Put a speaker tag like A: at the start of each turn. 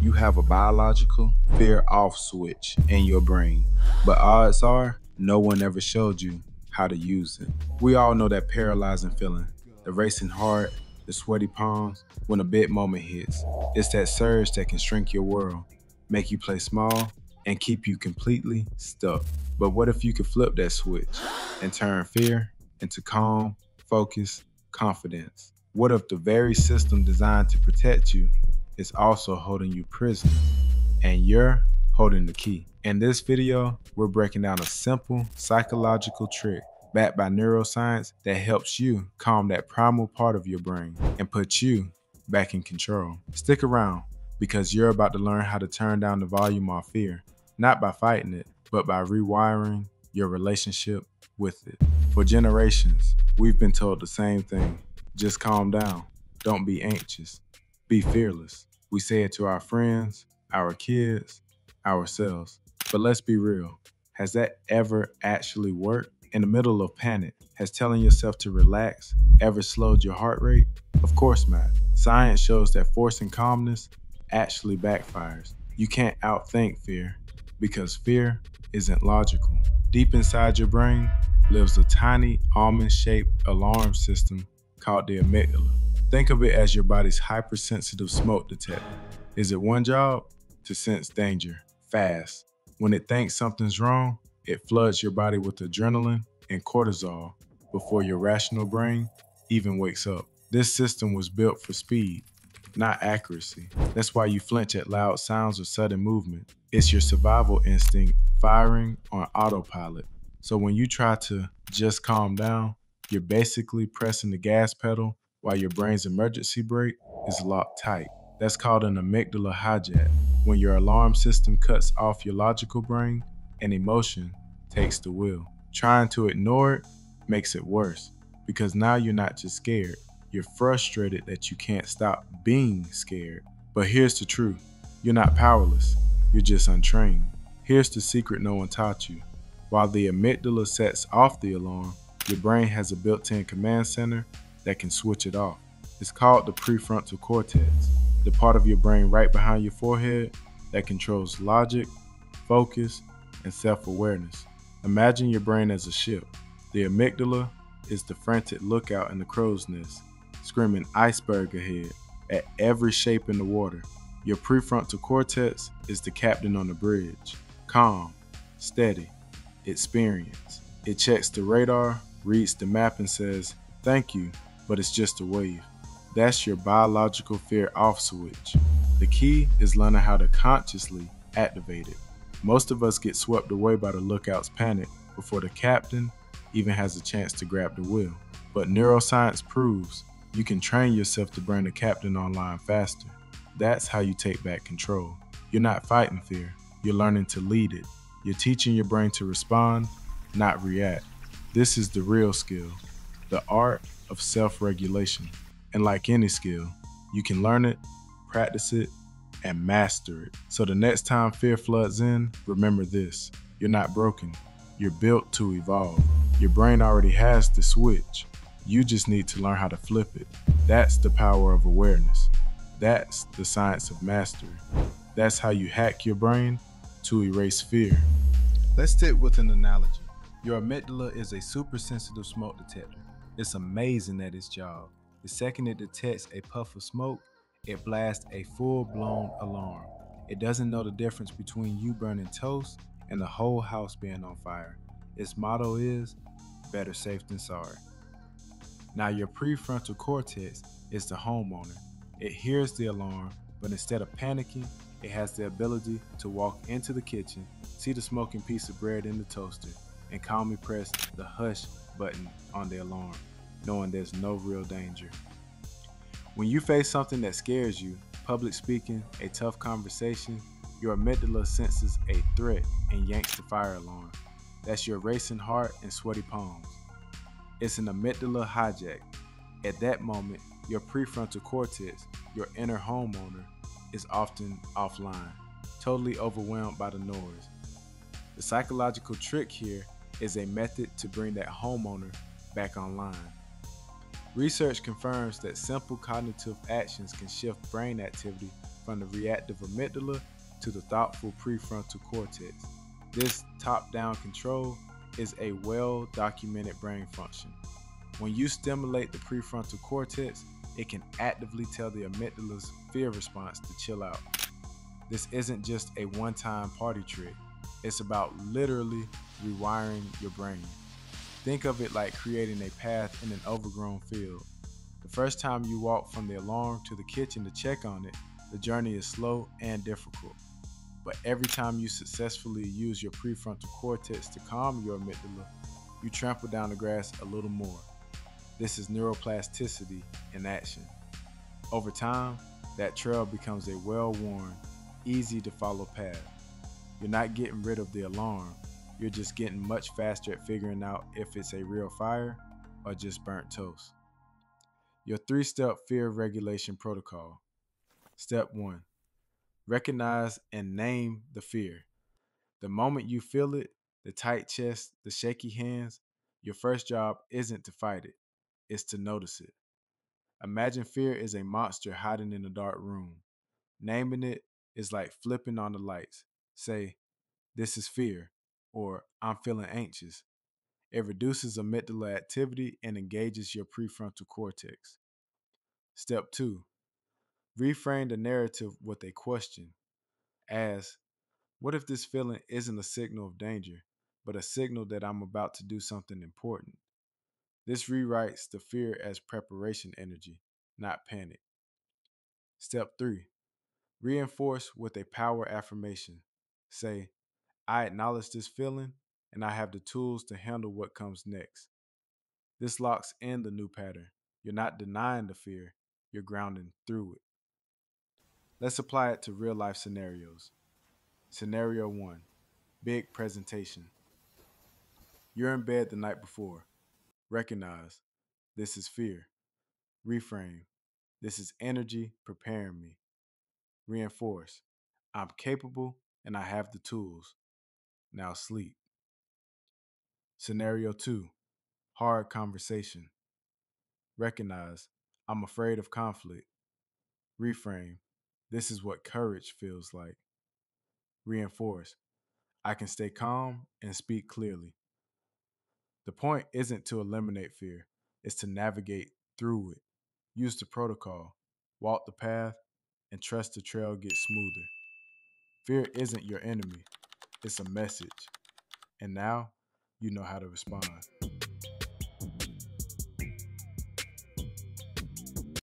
A: you have a biological fear off switch in your brain. But odds are, no one ever showed you how to use it. We all know that paralyzing feeling, the racing heart, the sweaty palms, when a big moment hits. It's that surge that can shrink your world, make you play small, and keep you completely stuck. But what if you could flip that switch and turn fear into calm, focus, confidence? What if the very system designed to protect you is also holding you prisoner and you're holding the key? In this video, we're breaking down a simple psychological trick backed by neuroscience that helps you calm that primal part of your brain and put you back in control. Stick around because you're about to learn how to turn down the volume of fear, not by fighting it, but by rewiring your relationship with it. For generations, we've been told the same thing just calm down, don't be anxious, be fearless. We say it to our friends, our kids, ourselves. But let's be real has that ever actually worked? In the middle of panic, has telling yourself to relax ever slowed your heart rate? Of course not. Science shows that forcing calmness actually backfires. You can't outthink fear because fear isn't logical. Deep inside your brain lives a tiny almond shaped alarm system called the amygdala. Think of it as your body's hypersensitive smoke detector. Is it one job? To sense danger, fast. When it thinks something's wrong, it floods your body with adrenaline and cortisol before your rational brain even wakes up. This system was built for speed, not accuracy. That's why you flinch at loud sounds or sudden movement. It's your survival instinct firing on autopilot. So when you try to just calm down, you're basically pressing the gas pedal while your brain's emergency brake is locked tight. That's called an amygdala hijack. When your alarm system cuts off your logical brain and emotion takes the wheel. Trying to ignore it makes it worse because now you're not just scared, you're frustrated that you can't stop being scared. But here's the truth you're not powerless, you're just untrained. Here's the secret no one taught you. While the amygdala sets off the alarm, your brain has a built in command center that can switch it off. It's called the prefrontal cortex, the part of your brain right behind your forehead that controls logic, focus, and self awareness. Imagine your brain as a ship. The amygdala is the frantic lookout in the crow's nest, screaming iceberg ahead at every shape in the water. Your prefrontal cortex is the captain on the bridge, calm, steady, experienced. It checks the radar, reads the map, and says, Thank you, but it's just a wave. That's your biological fear off switch. The key is learning how to consciously activate it. Most of us get swept away by the lookout's panic before the captain even has a chance to grab the wheel. But neuroscience proves you can train yourself to bring the captain online faster. That's how you take back control. You're not fighting fear, you're learning to lead it. You're teaching your brain to respond, not react. This is the real skill, the art of self regulation. And like any skill, you can learn it, practice it, and master it. So the next time fear floods in, remember this you're not broken, you're built to evolve. Your brain already has the switch. You just need to learn how to flip it. That's the power of awareness. That's the science of mastery. That's how you hack your brain to erase fear. Let's stick with an analogy. Your amygdala is a super sensitive smoke detector. It's amazing at its job. The second it detects a puff of smoke, it blasts a full blown alarm. It doesn't know the difference between you burning toast and the whole house being on fire. Its motto is better safe than sorry. Now, your prefrontal cortex is the homeowner. It hears the alarm, but instead of panicking, it has the ability to walk into the kitchen, see the smoking piece of bread in the toaster, and calmly press the hush button on the alarm, knowing there's no real danger. When you face something that scares you, public speaking, a tough conversation, your amygdala senses a threat and yanks the fire alarm. That's your racing heart and sweaty palms. It's an amygdala hijack. At that moment, your prefrontal cortex, your inner homeowner, is often offline, totally overwhelmed by the noise. The psychological trick here is a method to bring that homeowner back online. Research confirms that simple cognitive actions can shift brain activity from the reactive amygdala to the thoughtful prefrontal cortex. This top down control is a well documented brain function. When you stimulate the prefrontal cortex, it can actively tell the amygdala's fear response to chill out. This isn't just a one time party trick, it's about literally rewiring your brain. Think of it like creating a path in an overgrown field. The first time you walk from the alarm to the kitchen to check on it, the journey is slow and difficult. But every time you successfully use your prefrontal cortex to calm your amygdala, you trample down the grass a little more. This is neuroplasticity in action. Over time, that trail becomes a well worn, easy to follow path. You're not getting rid of the alarm, you're just getting much faster at figuring out if it's a real fire or just burnt toast. Your three step fear regulation protocol. Step one recognize and name the fear. The moment you feel it, the tight chest, the shaky hands, your first job isn't to fight it, it's to notice it. Imagine fear is a monster hiding in a dark room. Naming it is like flipping on the lights. Say, This is fear or I'm feeling anxious. It reduces amygdala activity and engages your prefrontal cortex. Step two, reframe the narrative with a question. Ask, what if this feeling isn't a signal of danger, but a signal that I'm about to do something important? This rewrites the fear as preparation energy, not panic. Step three, reinforce with a power affirmation. Say, I acknowledge this feeling and I have the tools to handle what comes next. This locks in the new pattern. You're not denying the fear, you're grounding through it. Let's apply it to real life scenarios. Scenario one Big presentation. You're in bed the night before. Recognize this is fear. Reframe this is energy preparing me. Reinforce I'm capable and I have the tools. Now sleep. Scenario two hard conversation. Recognize I'm afraid of conflict. Reframe this is what courage feels like. Reinforce I can stay calm and speak clearly. The point isn't to eliminate fear, it's to navigate through it. Use the protocol, walk the path, and trust the trail gets smoother. Fear isn't your enemy, it's a message. And now you know how to respond.